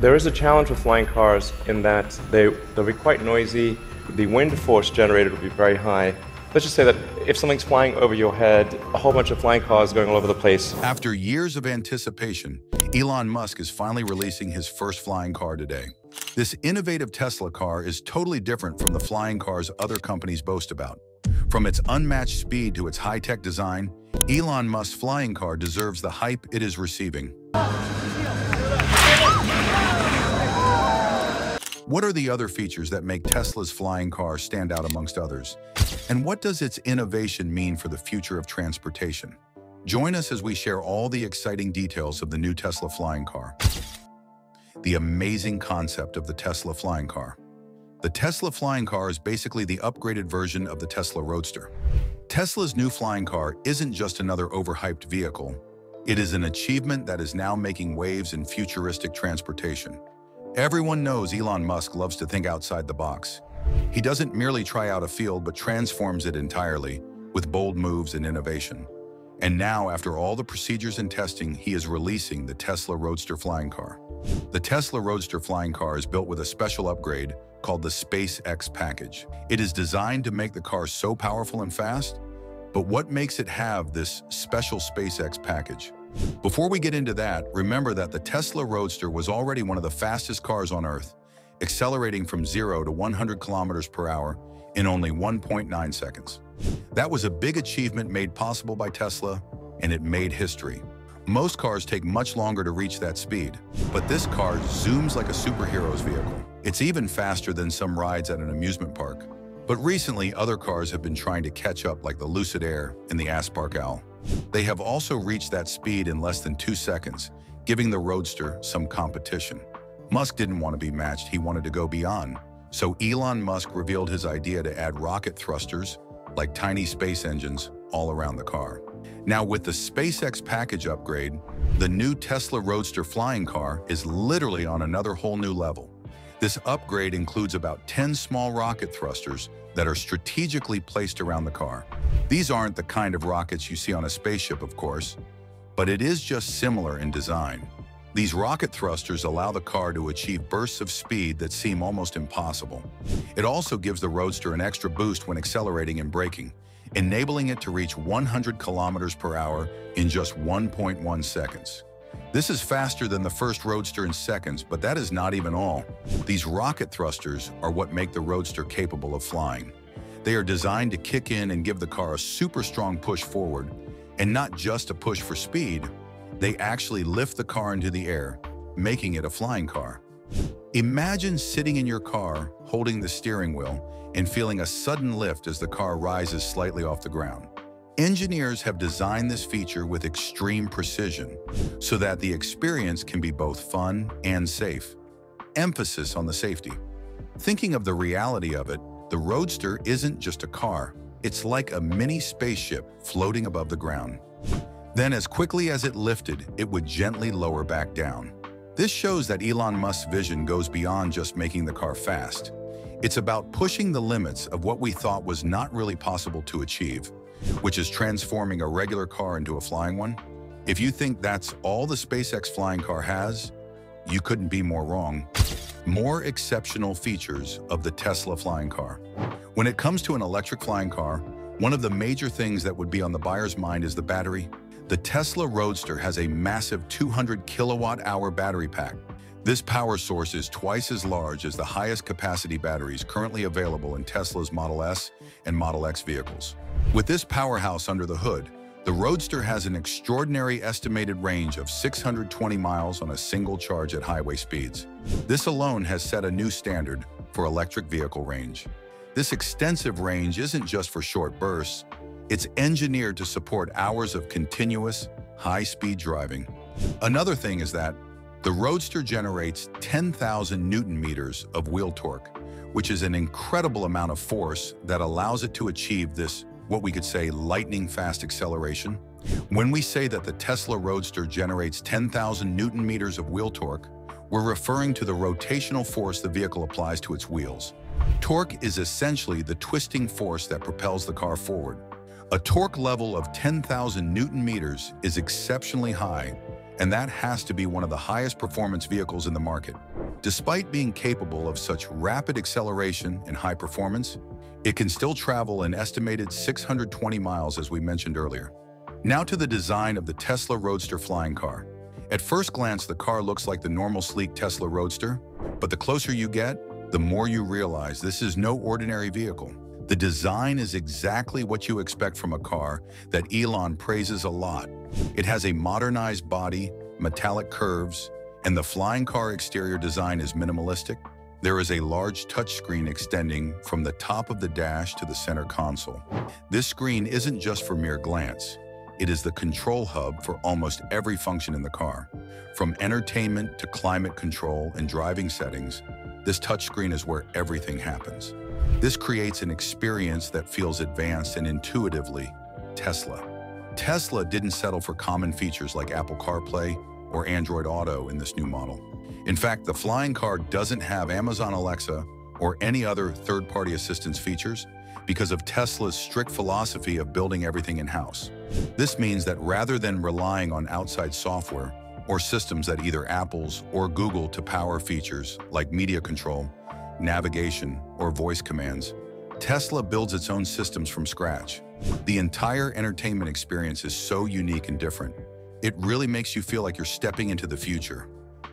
There is a challenge with flying cars in that they, they'll be quite noisy, the wind force generated will be very high. Let's just say that if something's flying over your head, a whole bunch of flying cars going all over the place. After years of anticipation, Elon Musk is finally releasing his first flying car today. This innovative Tesla car is totally different from the flying cars other companies boast about. From its unmatched speed to its high-tech design, Elon Musk's flying car deserves the hype it is receiving. What are the other features that make Tesla's flying car stand out amongst others? And what does its innovation mean for the future of transportation? Join us as we share all the exciting details of the new Tesla flying car. The amazing concept of the Tesla flying car. The Tesla flying car is basically the upgraded version of the Tesla Roadster. Tesla's new flying car isn't just another overhyped vehicle. It is an achievement that is now making waves in futuristic transportation. Everyone knows Elon Musk loves to think outside the box. He doesn't merely try out a field, but transforms it entirely with bold moves and innovation. And now, after all the procedures and testing, he is releasing the Tesla Roadster flying car. The Tesla Roadster flying car is built with a special upgrade called the SpaceX package. It is designed to make the car so powerful and fast, but what makes it have this special SpaceX package? Before we get into that, remember that the Tesla Roadster was already one of the fastest cars on Earth, accelerating from 0 to 100 kilometers per hour in only 1.9 seconds. That was a big achievement made possible by Tesla, and it made history. Most cars take much longer to reach that speed, but this car zooms like a superhero's vehicle. It's even faster than some rides at an amusement park. But recently, other cars have been trying to catch up like the Lucid Air and the Aspark Owl. They have also reached that speed in less than two seconds, giving the Roadster some competition. Musk didn't want to be matched, he wanted to go beyond. So Elon Musk revealed his idea to add rocket thrusters, like tiny space engines, all around the car. Now with the SpaceX package upgrade, the new Tesla Roadster flying car is literally on another whole new level. This upgrade includes about 10 small rocket thrusters that are strategically placed around the car. These aren't the kind of rockets you see on a spaceship, of course, but it is just similar in design. These rocket thrusters allow the car to achieve bursts of speed that seem almost impossible. It also gives the Roadster an extra boost when accelerating and braking, enabling it to reach 100 kilometers per hour in just 1.1 seconds. This is faster than the first Roadster in seconds, but that is not even all. These rocket thrusters are what make the Roadster capable of flying. They are designed to kick in and give the car a super strong push forward, and not just a push for speed, they actually lift the car into the air, making it a flying car. Imagine sitting in your car, holding the steering wheel, and feeling a sudden lift as the car rises slightly off the ground. Engineers have designed this feature with extreme precision so that the experience can be both fun and safe. Emphasis on the safety. Thinking of the reality of it, the Roadster isn't just a car. It's like a mini spaceship floating above the ground. Then as quickly as it lifted, it would gently lower back down. This shows that Elon Musk's vision goes beyond just making the car fast. It's about pushing the limits of what we thought was not really possible to achieve which is transforming a regular car into a flying one, if you think that's all the SpaceX flying car has, you couldn't be more wrong. More exceptional features of the Tesla flying car. When it comes to an electric flying car, one of the major things that would be on the buyer's mind is the battery. The Tesla Roadster has a massive 200 kilowatt hour battery pack. This power source is twice as large as the highest capacity batteries currently available in Tesla's Model S and Model X vehicles. With this powerhouse under the hood, the Roadster has an extraordinary estimated range of 620 miles on a single charge at highway speeds. This alone has set a new standard for electric vehicle range. This extensive range isn't just for short bursts, it's engineered to support hours of continuous, high-speed driving. Another thing is that the Roadster generates 10,000 newton meters of wheel torque, which is an incredible amount of force that allows it to achieve this what we could say lightning fast acceleration. When we say that the Tesla Roadster generates 10,000 newton meters of wheel torque, we're referring to the rotational force the vehicle applies to its wheels. Torque is essentially the twisting force that propels the car forward. A torque level of 10,000 newton meters is exceptionally high, and that has to be one of the highest performance vehicles in the market. Despite being capable of such rapid acceleration and high performance, it can still travel an estimated 620 miles as we mentioned earlier. Now to the design of the Tesla Roadster flying car. At first glance, the car looks like the normal sleek Tesla Roadster, but the closer you get, the more you realize this is no ordinary vehicle. The design is exactly what you expect from a car that Elon praises a lot. It has a modernized body, metallic curves, and the flying car exterior design is minimalistic. There is a large touchscreen extending from the top of the dash to the center console. This screen isn't just for mere glance. It is the control hub for almost every function in the car. From entertainment to climate control and driving settings, this touchscreen is where everything happens. This creates an experience that feels advanced and intuitively Tesla. Tesla didn't settle for common features like Apple CarPlay or Android Auto in this new model. In fact, the flying car doesn't have Amazon Alexa or any other third-party assistance features because of Tesla's strict philosophy of building everything in-house. This means that rather than relying on outside software or systems that either Apple's or Google to power features like media control, navigation, or voice commands, Tesla builds its own systems from scratch. The entire entertainment experience is so unique and different. It really makes you feel like you're stepping into the future.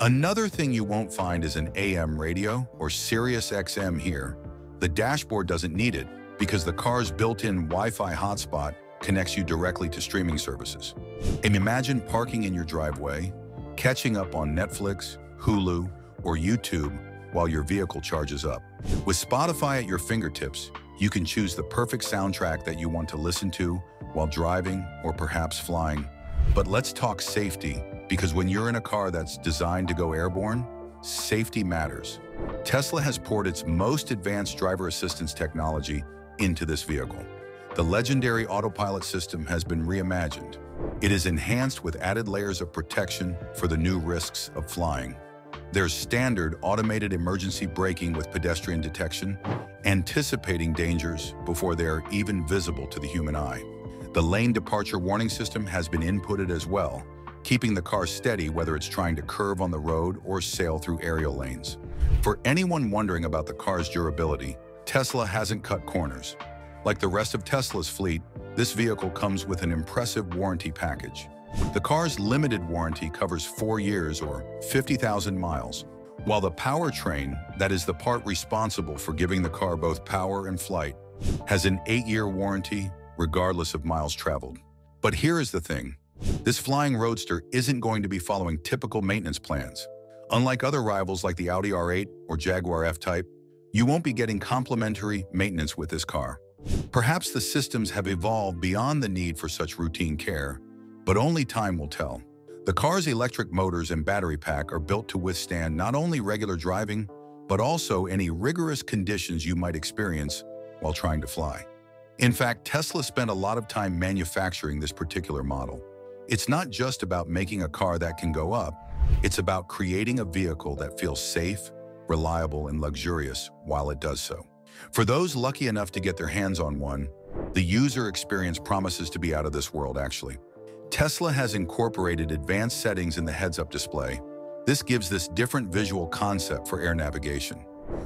Another thing you won't find is an AM radio or Sirius XM here. The dashboard doesn't need it because the car's built-in Wi-Fi hotspot connects you directly to streaming services. And imagine parking in your driveway, catching up on Netflix, Hulu, or YouTube while your vehicle charges up. With Spotify at your fingertips, you can choose the perfect soundtrack that you want to listen to while driving or perhaps flying. But let's talk safety, because when you're in a car that's designed to go airborne, safety matters. Tesla has poured its most advanced driver assistance technology into this vehicle. The legendary autopilot system has been reimagined. It is enhanced with added layers of protection for the new risks of flying. There's standard automated emergency braking with pedestrian detection, anticipating dangers before they are even visible to the human eye. The lane departure warning system has been inputted as well, keeping the car steady whether it's trying to curve on the road or sail through aerial lanes. For anyone wondering about the car's durability, Tesla hasn't cut corners. Like the rest of Tesla's fleet, this vehicle comes with an impressive warranty package. The car's limited warranty covers four years or 50,000 miles, while the powertrain, that is the part responsible for giving the car both power and flight, has an eight-year warranty regardless of miles traveled. But here is the thing. This flying roadster isn't going to be following typical maintenance plans. Unlike other rivals like the Audi R8 or Jaguar F-Type, you won't be getting complimentary maintenance with this car. Perhaps the systems have evolved beyond the need for such routine care, but only time will tell. The car's electric motors and battery pack are built to withstand not only regular driving, but also any rigorous conditions you might experience while trying to fly. In fact, Tesla spent a lot of time manufacturing this particular model. It's not just about making a car that can go up, it's about creating a vehicle that feels safe, reliable, and luxurious while it does so. For those lucky enough to get their hands on one, the user experience promises to be out of this world, actually. Tesla has incorporated advanced settings in the heads-up display. This gives this different visual concept for air navigation.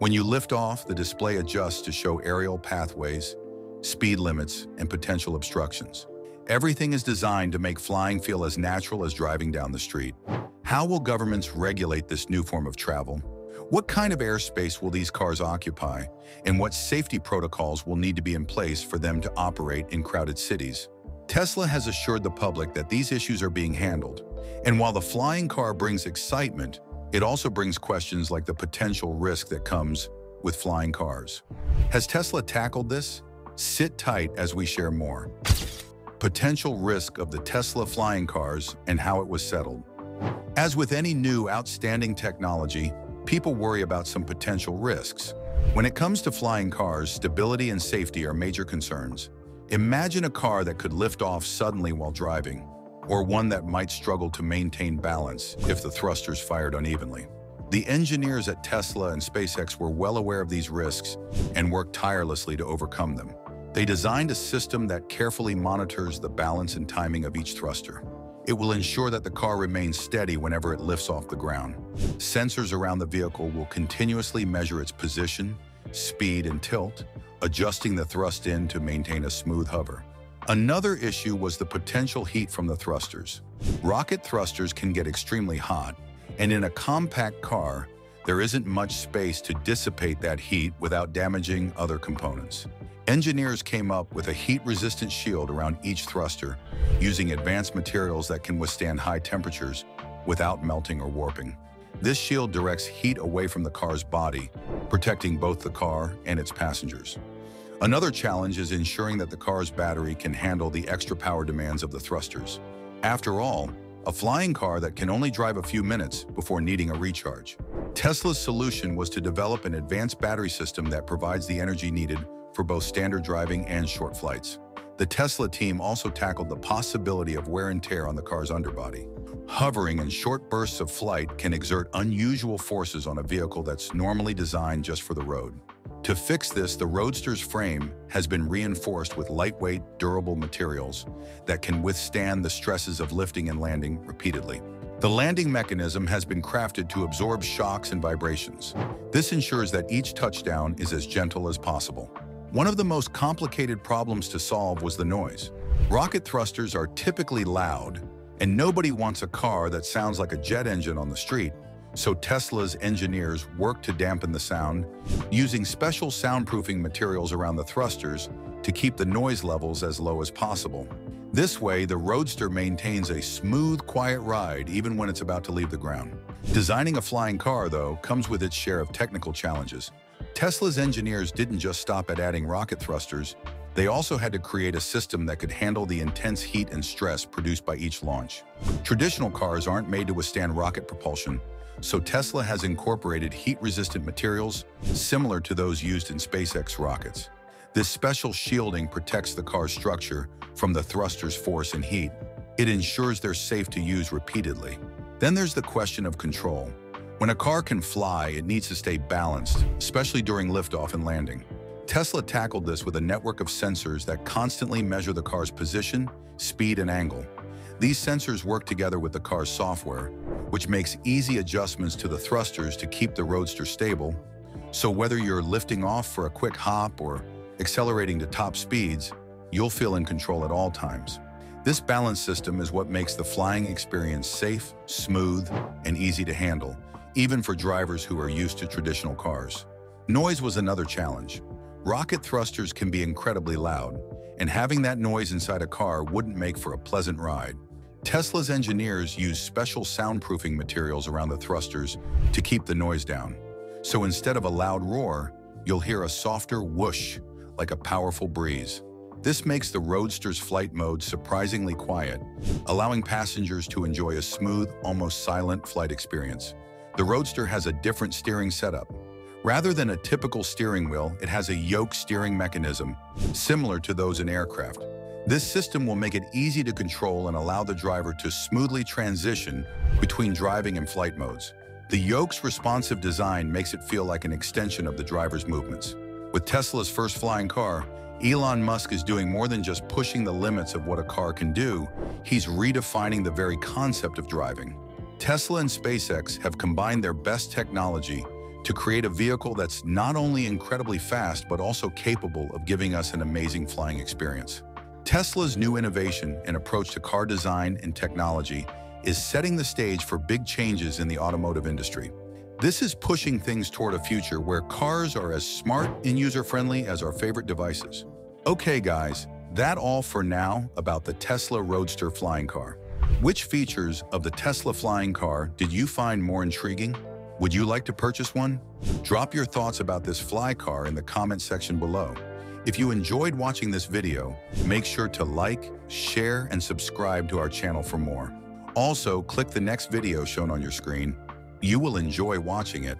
When you lift off, the display adjusts to show aerial pathways, speed limits, and potential obstructions. Everything is designed to make flying feel as natural as driving down the street. How will governments regulate this new form of travel? What kind of airspace will these cars occupy, and what safety protocols will need to be in place for them to operate in crowded cities? Tesla has assured the public that these issues are being handled. And while the flying car brings excitement, it also brings questions like the potential risk that comes with flying cars. Has Tesla tackled this? Sit tight as we share more. Potential risk of the Tesla flying cars and how it was settled. As with any new outstanding technology, people worry about some potential risks. When it comes to flying cars, stability and safety are major concerns. Imagine a car that could lift off suddenly while driving, or one that might struggle to maintain balance if the thrusters fired unevenly. The engineers at Tesla and SpaceX were well aware of these risks and worked tirelessly to overcome them. They designed a system that carefully monitors the balance and timing of each thruster. It will ensure that the car remains steady whenever it lifts off the ground. Sensors around the vehicle will continuously measure its position, speed, and tilt, adjusting the thrust in to maintain a smooth hover. Another issue was the potential heat from the thrusters. Rocket thrusters can get extremely hot, and in a compact car, there isn't much space to dissipate that heat without damaging other components. Engineers came up with a heat-resistant shield around each thruster, using advanced materials that can withstand high temperatures without melting or warping. This shield directs heat away from the car's body, protecting both the car and its passengers. Another challenge is ensuring that the car's battery can handle the extra power demands of the thrusters. After all, a flying car that can only drive a few minutes before needing a recharge. Tesla's solution was to develop an advanced battery system that provides the energy needed for both standard driving and short flights. The Tesla team also tackled the possibility of wear and tear on the car's underbody. Hovering in short bursts of flight can exert unusual forces on a vehicle that's normally designed just for the road. To fix this, the Roadster's frame has been reinforced with lightweight, durable materials that can withstand the stresses of lifting and landing repeatedly. The landing mechanism has been crafted to absorb shocks and vibrations. This ensures that each touchdown is as gentle as possible. One of the most complicated problems to solve was the noise. Rocket thrusters are typically loud, and nobody wants a car that sounds like a jet engine on the street so Tesla's engineers worked to dampen the sound, using special soundproofing materials around the thrusters to keep the noise levels as low as possible. This way, the Roadster maintains a smooth, quiet ride even when it's about to leave the ground. Designing a flying car, though, comes with its share of technical challenges. Tesla's engineers didn't just stop at adding rocket thrusters, they also had to create a system that could handle the intense heat and stress produced by each launch. Traditional cars aren't made to withstand rocket propulsion, so Tesla has incorporated heat-resistant materials similar to those used in SpaceX rockets. This special shielding protects the car's structure from the thruster's force and heat. It ensures they're safe to use repeatedly. Then there's the question of control. When a car can fly, it needs to stay balanced, especially during liftoff and landing. Tesla tackled this with a network of sensors that constantly measure the car's position, speed, and angle. These sensors work together with the car's software, which makes easy adjustments to the thrusters to keep the Roadster stable. So whether you're lifting off for a quick hop or accelerating to top speeds, you'll feel in control at all times. This balance system is what makes the flying experience safe, smooth, and easy to handle, even for drivers who are used to traditional cars. Noise was another challenge. Rocket thrusters can be incredibly loud, and having that noise inside a car wouldn't make for a pleasant ride. Tesla's engineers used special soundproofing materials around the thrusters to keep the noise down. So instead of a loud roar, you'll hear a softer whoosh, like a powerful breeze. This makes the Roadster's flight mode surprisingly quiet, allowing passengers to enjoy a smooth, almost silent flight experience. The Roadster has a different steering setup. Rather than a typical steering wheel, it has a yoke steering mechanism, similar to those in aircraft. This system will make it easy to control and allow the driver to smoothly transition between driving and flight modes. The yoke's responsive design makes it feel like an extension of the driver's movements. With Tesla's first flying car, Elon Musk is doing more than just pushing the limits of what a car can do, he's redefining the very concept of driving. Tesla and SpaceX have combined their best technology to create a vehicle that's not only incredibly fast, but also capable of giving us an amazing flying experience. Tesla's new innovation and approach to car design and technology is setting the stage for big changes in the automotive industry. This is pushing things toward a future where cars are as smart and user-friendly as our favorite devices. Okay, guys, that all for now about the Tesla Roadster flying car. Which features of the Tesla flying car did you find more intriguing? Would you like to purchase one? Drop your thoughts about this fly car in the comment section below. If you enjoyed watching this video, make sure to like, share, and subscribe to our channel for more. Also, click the next video shown on your screen. You will enjoy watching it